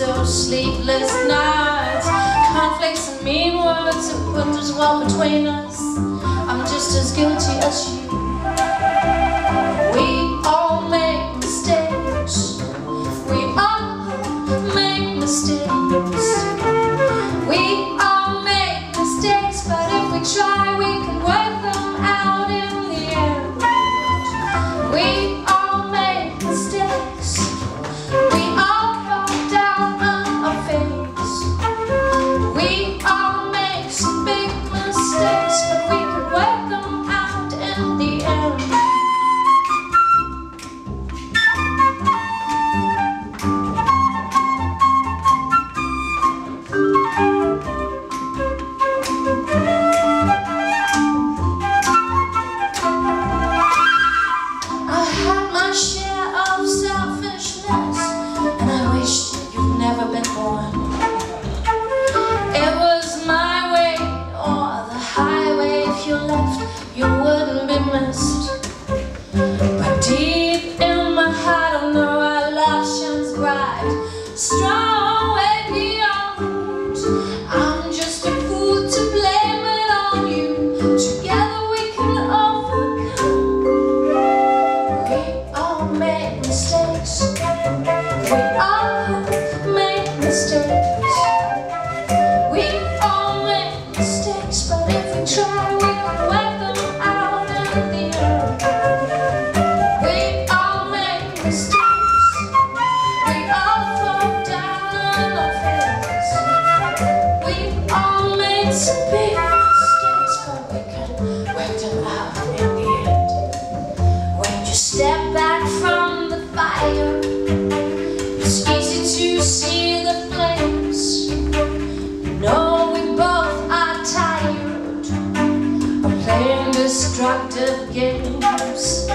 so sleepless nights. Conflicts and mean words have put this wall between us. I'm just as guilty as you. We all make mistakes. We all make mistakes. We together. destructive games.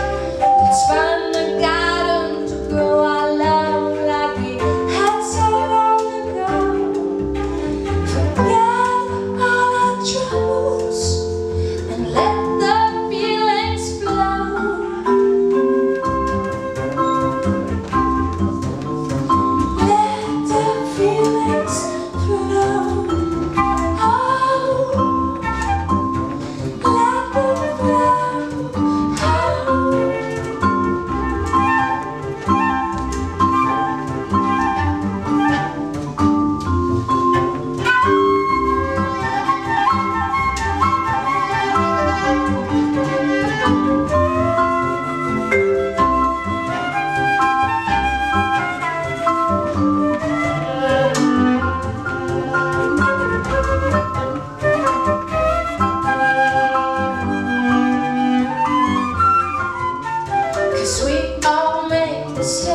stay.